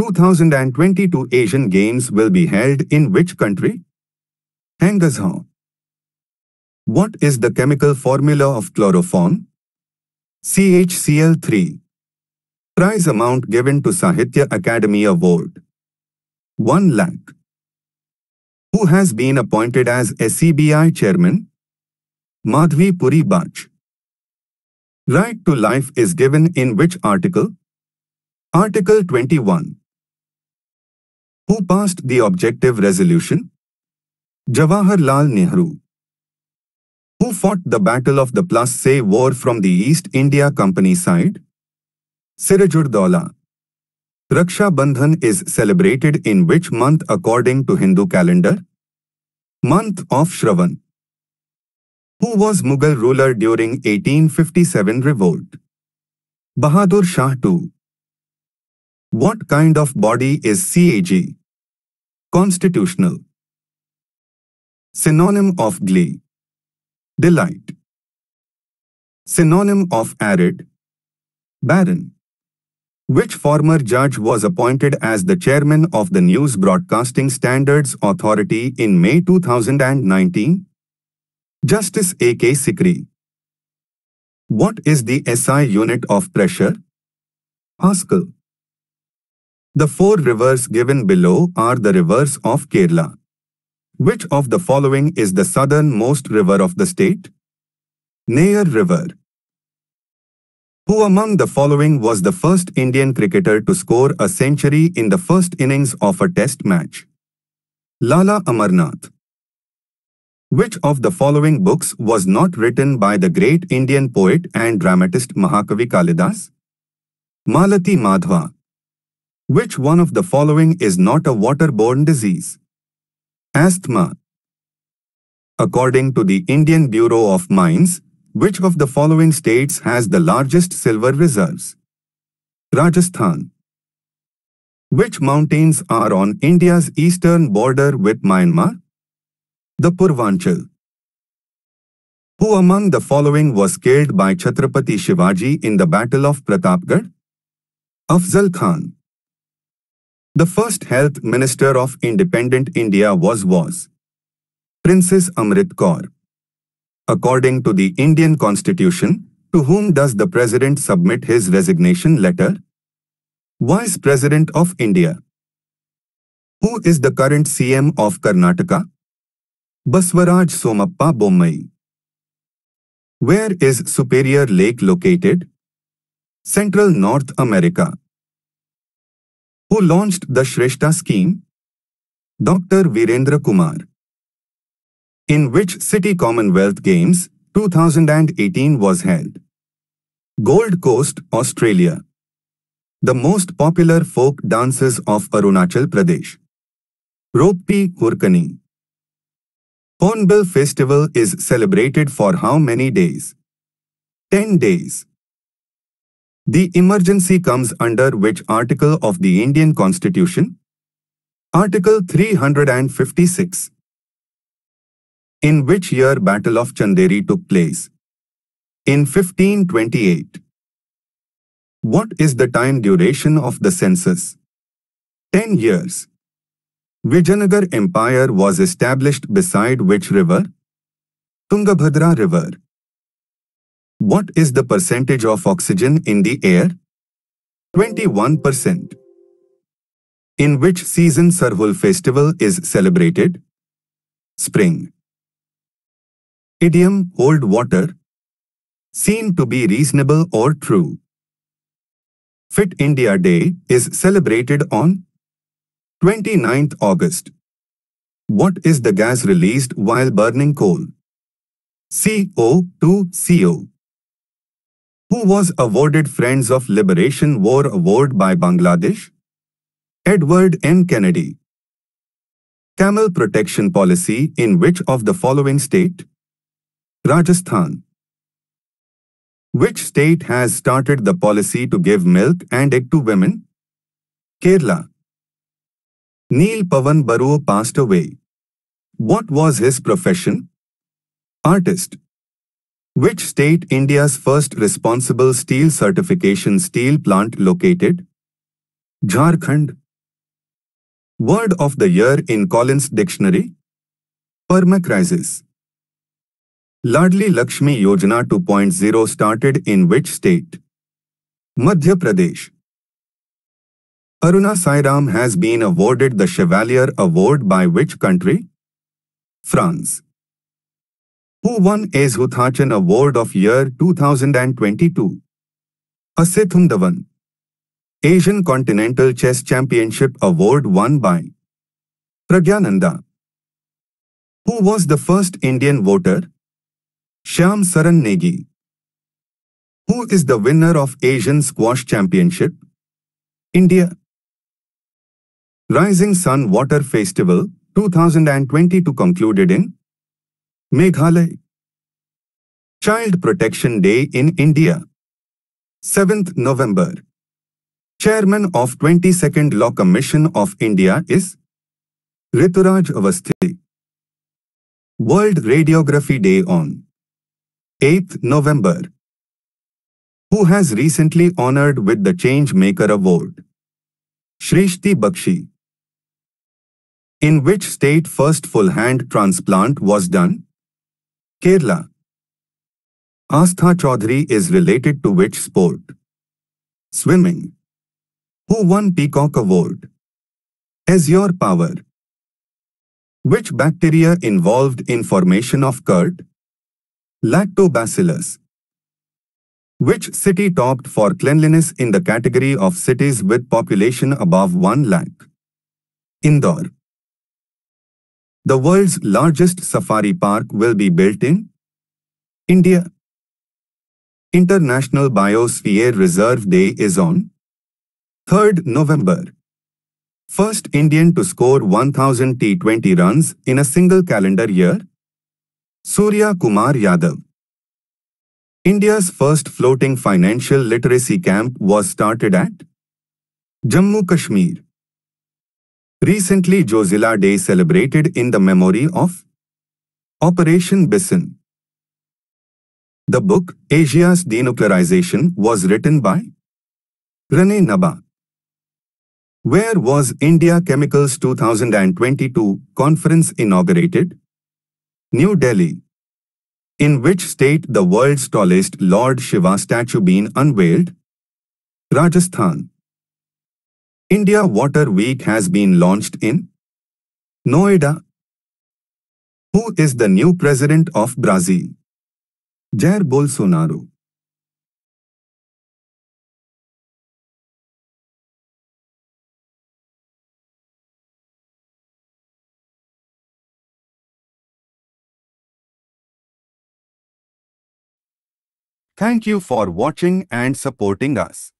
2022 Asian Games will be held in which country? Hangzhou. What is the chemical formula of chloroform? CHCl3. Prize amount given to Sahitya Akademi Award. 1 lakh. Who has been appointed as SEBI chairman? Madhabi Puri Buch. Right to life is given in which article? Article 21. Who passed the objective resolution? Jawaharlal Nehru. Who fought the Battle of the Plassey War from the East India Company side? Sirajuddaulah. Raksha Bandhan is celebrated in which month according to Hindu calendar? Month of Shravan. Who was Mughal ruler during 1857 revolt? Bahadur Shah II. What kind of body is CAG? Constitutional. Synonym of glee. Delight. Synonym of arid. Barren. Which former judge was appointed as the chairman of the News Broadcasting Standards Authority in May 2019? Justice A.K. Sikri. What is the SI unit of pressure? Pascal. The four rivers given below are the rivers of Kerala. Which of the following is the southernmost river of the state? Neyyar River. Who among the following was the first Indian cricketer to score a century in the first innings of a test match? Lala Amarnath. Which of the following books was not written by the great Indian poet and dramatist Mahakavi Kalidas? Malati Madhava. Which one of the following is not a waterborne disease? Asthma. According to the Indian Bureau of Mines, which of the following states has the largest silver reserves? Rajasthan. Which mountains are on India's eastern border with Myanmar? The Purvanchal. Who among the following was killed by Chhatrapati Shivaji in the Battle of Pratapgarh? Afzal Khan. The first health minister of independent India was was Princess Amrit Kaur. According to the Indian constitution, to whom does the president submit his resignation letter? Vice President of India. Who is the current CM of Karnataka? Basavaraj Somappa Bommai. Where is Superior Lake located? Central North America. Who launched the Shrestha scheme? Dr. Virendra Kumar. In which City Commonwealth Games 2018 was held? Gold Coast, Australia. The most popular folk dances of Arunachal Pradesh. Roppi Hurkani. Hornbill Festival is celebrated for how many days? 10 days. The emergency comes under which article of the Indian Constitution? Article 356. In which year Battle of Chanderi took place? In 1528. What is the time duration of the census? 10 years. Vijayanagar Empire was established beside which river? Tungabhadra River. What is the percentage of oxygen in the air? 21%. In which season Sarhul festival is celebrated? Spring. Idiom hold water. Seen to be reasonable or true. Fit India Day is celebrated on 29th August. What is the gas released while burning coal? CO2CO. Who was awarded Friends of Liberation War Award by Bangladesh? Edward M. Kennedy. Camel protection policy in which of the following state? Rajasthan. Which state has started the policy to give milk and egg to women? Kerala. Neil Pavan Barua passed away. What was his profession? Artist. Which state India's first responsible steel certification steel plant located? Jharkhand. Word of the year in Collins Dictionary? Permacrisis. Ladli Lakshmi Yojana 2.0 started in which state? Madhya Pradesh. Aruna Sairam has been awarded the Chevalier Award by which country? France. Who won Ezhuthachan Award of Year 2022? A. Sethumadhavan. Asian Continental Chess Championship Award won by Praggnanandhaa. Who was the first Indian voter? Shyam Saran Negi. Who is the winner of Asian Squash Championship? India. Rising Sun Water Festival 2022 concluded in Meghalaya. Child Protection Day in India. 7th November. Chairman of 22nd Law Commission of India is Rituraj Avasthi. World Radiography Day on 8th November. Who has recently honored with the Change Maker Award? Shrishti Bakshi. In which state first full hand transplant was done? Kerala. Astha Chaudhary is related to which sport? Swimming. Who won Peacock Award? Azure Power. Which bacteria involved in formation of curd? Lactobacillus. Which city topped for cleanliness in the category of cities with population above 1 lakh? Indore. The world's largest safari park will be built in India. International Biosphere Reserve Day is on 3rd November. First Indian to score 1000 T20 runs in a single calendar year? Surya Kumar Yadav. India's first floating financial literacy camp was started at Jammu Kashmir. Recently Zojila Day celebrated in the memory of Operation Bison. The book Asia's Denuclearization was written by Rene Naba. Where was India Chemicals 2022 conference inaugurated? New Delhi. In which state the world's tallest Lord Shiva statue been unveiled? Rajasthan. India Water Week has been launched in Noida. Who is the new president of Brazil? Jair Bolsonaro. Thank you for watching and supporting us.